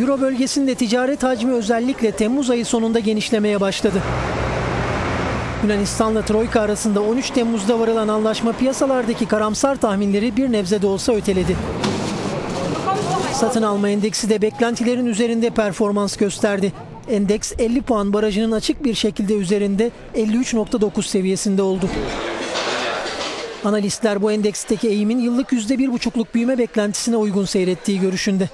Euro bölgesinde ticaret hacmi özellikle Temmuz ayı sonunda genişlemeye başladı. Yunanistan'la Troika arasında 13 Temmuz'da varılan anlaşma piyasalardaki karamsar tahminleri bir nebze de olsa öteledi. Satın alma endeksi de beklentilerin üzerinde performans gösterdi. Endeks 50 puan barajının açık bir şekilde üzerinde 53.9 seviyesinde oldu. Analistler bu endeksteki eğimin yıllık %1,5'luk büyüme beklentisine uygun seyrettiği görüşünde.